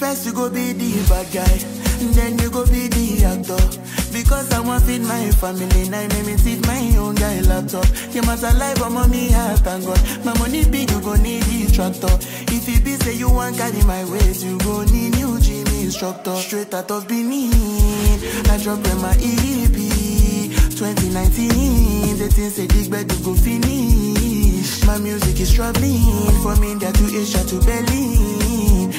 First you go be the bad guy, then you go be the actor. Because I want feed my family, now make me sit my own guy laptop. You must alive, but mommy I thank God. My money big, you go need the tractor. If it be say you want carry my weight, you go need new gym instructor. Straight out of Benin, I drop in my EP. 2019, the things say dig bed go finish. My music is traveling from India to Asia to Berlin.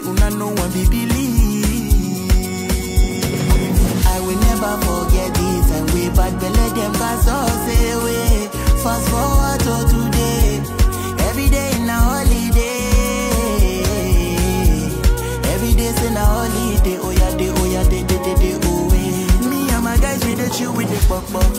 Say una no one be believe. I will never forget this and we bad belle them cast us away. Fast forward to today, every day in a holiday. Every day in a holiday, oh yeah, day, oh yeah, day, day, day, day, oh yeah. Me and my guys we dey chill with the pop pop.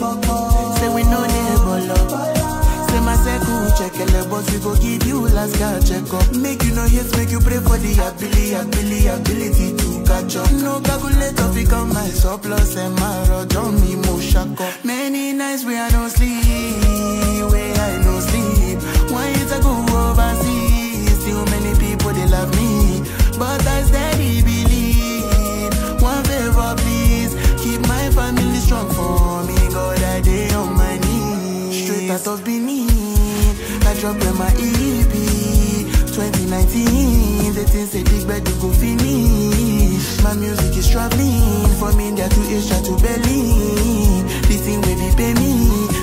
Boss we go give you last card check up. Make you no hate, make you pray for the ability, ability, ability to catch up. No calculator fi come my surplus and my rojo me mo shako. Many nights where I don't sleep, where I no sleep. One years ago overseas, still many people they love me, but I steady believe. One favor please, keep my family strong for me. God I day on my knees, straight out of Benin. Drop in my EP 2019. The things say big bed go finish. My music is traveling from India to Asia to Berlin. The thing will be pay me.